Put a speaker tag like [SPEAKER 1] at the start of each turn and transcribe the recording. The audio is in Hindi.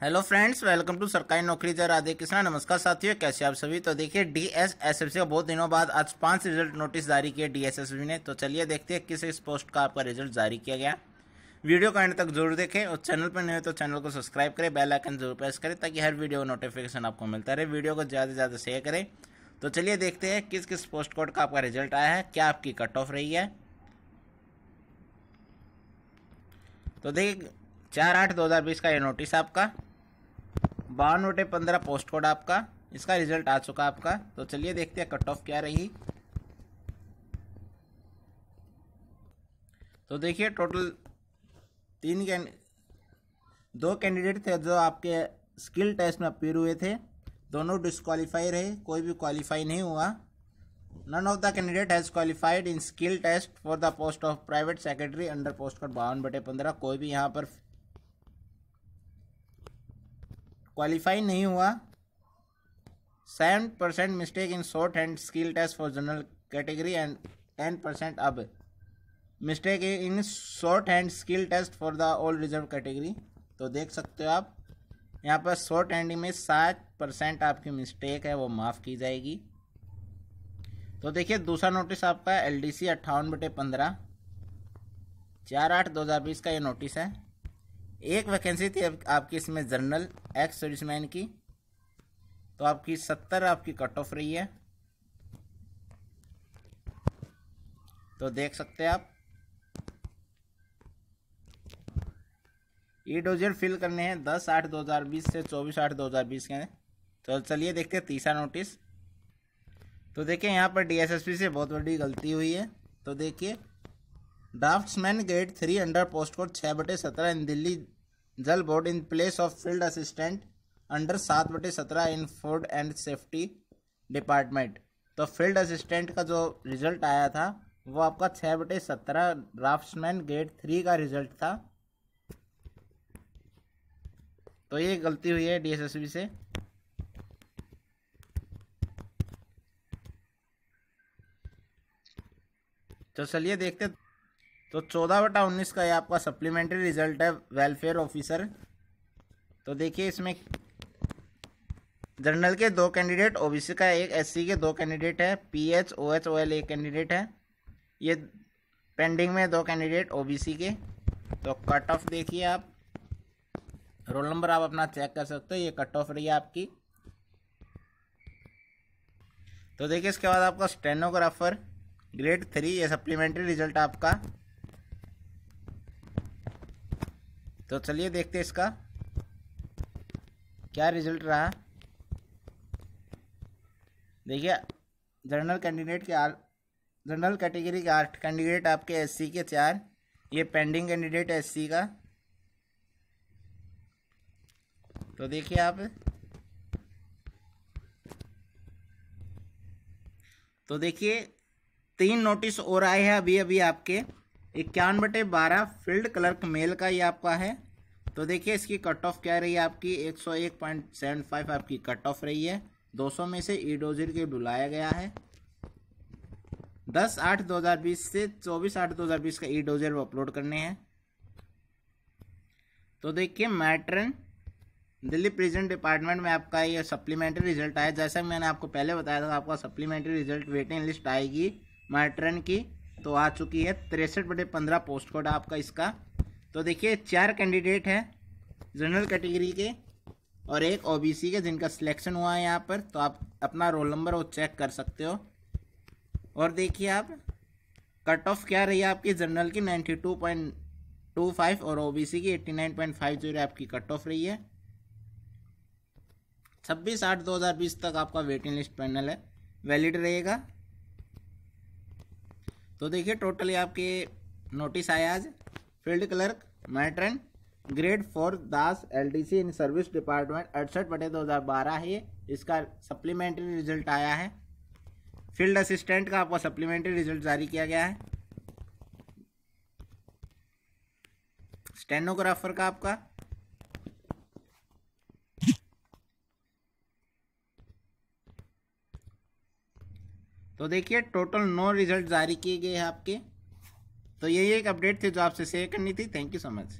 [SPEAKER 1] हेलो फ्रेंड्स, वेलकम टू सरकारी नौकरी जर राधे कृष्णा। नमस्कार साथियों, कैसे आप सभी? तो देखिए D S S F C का बहुत दिनों बाद आज पाँच रिज़ल्ट नोटिस जारी किए डी एस एस ने। तो चलिए देखते हैं किस इस पोस्ट का आपका रिज़ल्ट जारी किया गया। वीडियो का एंड तक ज़रूर देखें और चैनल पर नहीं हो तो चैनल को सब्सक्राइब करें, बेल आइकन ज़रूर प्रेस करें ताकि हर वीडियो का नोटिफिकेशन आपको मिलता रहे। वीडियो को ज़्यादा से ज़्यादा शेयर करें। तो चलिए देखते हैं किस किस पोस्ट कोड का आपका रिज़ल्ट आया है, क्या आपकी कट ऑफ़ रही है। तो देखिए, चार आठ दो हज़ार बीस का ये नोटिस आपका। बावन बटे पंद्रह पोस्ट कोड आपका, इसका रिज़ल्ट आ चुका आपका। तो चलिए देखते हैं कट ऑफ़ क्या रही। तो देखिए टोटल तीन कैन दो कैंडिडेट थे जो आपके स्किल टेस्ट में अपीयर हुए थे। दोनों डिस्कालीफाई रहे, कोई भी क्वालिफाई नहीं हुआ। None of the candidate has qualified in skill test for the post of private secretary under post code बावन बटे पंद्रह। कोई भी यहाँ पर क्वालिफाई नहीं हुआ। Seven percent mistake in short hand skill test for general category and ten percent अब mistake in short hand skill test for the all reserve category. तो देख सकते हो आप, यहाँ पर शॉर्ट हैंडिंग में सात परसेंट आपकी मिस्टेक है, वो माफ़ की जाएगी। तो देखिए, दूसरा नोटिस आपका एल डी सी अट्ठावन बटे पंद्रह। चार आठ दो हज़ार बीस का ये नोटिस है। एक वैकेंसी थी आपकी, इसमें जनरल एक्स सर्विसमैन की तो आपकी सत्तर आपकी कट ऑफ़ रही है। तो देख सकते हैं आप। ई डोजर फिल करने हैं दस आठ दो हज़ार बीस से चौबीस आठ दो हज़ार बीस के तो चलिए देखते हैं तीसरा नोटिस तो देखिए यहाँ पर डीएसएसपी से बहुत बड़ी गलती हुई है। तो देखिए draftsman grade three under post code छः बटे सत्रह इन Delhi Jal board in place of field assistant under सात बटे सत्रह in food and safety department तो फ़ील्ड असिस्टेंट का जो रिज़ल्ट आया था, वो आपका छः बटे सत्रह ड्राफ्ट्समैन ग्रेड थ्री का रिज़ल्ट था। तो ये गलती हुई है डीएसएसबी से। तो चलिए देखते तो चौदह बटा उन्नीस का ये आपका सप्लीमेंट्री रिज़ल्ट है वेलफेयर ऑफिसर तो देखिए इसमें जनरल के दो कैंडिडेट ओबीसी का एक एससी के दो कैंडिडेट है पीएच ओएच ओएल एक कैंडिडेट है। ये पेंडिंग में दो कैंडिडेट ओबीसी के। तो कट ऑफ़ देखिए आप। रोल नंबर आप अपना चेक कर सकते हो, ये कट ऑफ़ रही है आपकी। तो देखिए इसके बाद आपका स्टेनोग्राफर ग्रेड थ्री ये सप्लीमेंट्री रिज़ल्ट आपका। तो चलिए देखते इसका। क्या रिज़ल्ट रहा? देखिए जनरल कैंडिडेट के जनरल कैटेगरी के आठ कैंडिडेट आपके एससी के चार, ये पेंडिंग कैंडिडेट एससी का। तो देखिए आप। तो देखिए, तीन नोटिस और आए हैं अभी अभी आपके। इक्यावन बटे बारह फ़ील्ड क्लर्क मेल का ये आपका है। तो देखिए, इसकी कट ऑफ़ क्या रही है आपकी? एक सौ एक पॉइंट सेवन फाइव आपकी कट ऑफ़ रही है। दो सौ में से ई डोजिर के बुलाया गया है। दस आठ दो हज़ार बीस से चौबीस आठ दो हज़ार बीस का ई डोजर अपलोड करने हैं। तो देखिए, मैट्रन, दिल्ली प्रिजेंट डिपार्टमेंट में आपका ये सप्लीमेंट्री रिज़ल्ट आया। जैसा मैंने आपको पहले बताया था, आपका सप्लीमेंट्री रिज़ल्ट वेटिंग लिस्ट आएगी मैट्रन की। तो आ चुकी है तिरसठ बटे पंद्रह पोस्ट कोड आपका इसका। तो देखिए, चार कैंडिडेट हैं जनरल कैटेगरी के और एक ओबीसी के जिनका सिलेक्शन हुआ है यहाँ पर। तो आप अपना रोल नंबर वो चेक कर सकते हो। और देखिए आप कट ऑफ़ क्या रही है आपकी? जनरल की ninety two point two five और ओबीसी की eighty nine point five zero आपकी कट ऑफ़ रही है। छब्बीस आठ दो हज़ार बीस तक आपका वेटिंग लिस्ट पैनल है। वैलिड रहेगा। तो देखिए टोटली आपके नोटिस आया आज। Field clerk, matron, grade four, Das, LDC in service department, अड़सठ बटे दो हज़ार बारह है। इसका सप्लीमेंट्री रिज़ल्ट आया है। फ़ील्ड असिस्टेंट का आपका सप्लीमेंट्री रिज़ल्ट जारी किया गया है। स्टेनोग्राफर का आपका। तो देखिए टोटल नौ रिज़ल्ट जारी किए गए हैं आपके। तो यही एक अपडेट थी जो आपसे शेयर करनी थी। Thank you so much